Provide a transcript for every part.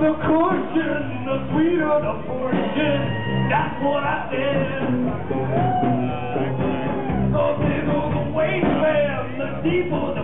the caution, the sweeter the. That's what I. The bigger the the deeper the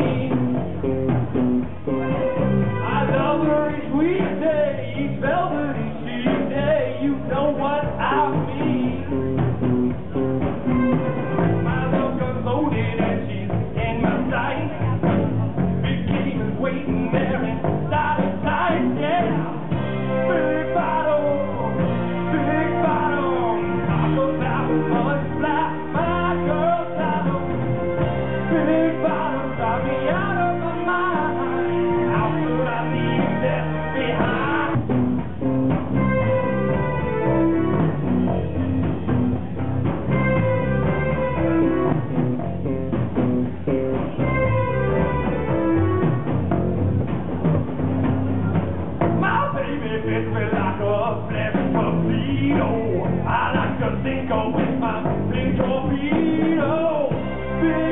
torpedo. I like to think of with my big torpedo. Big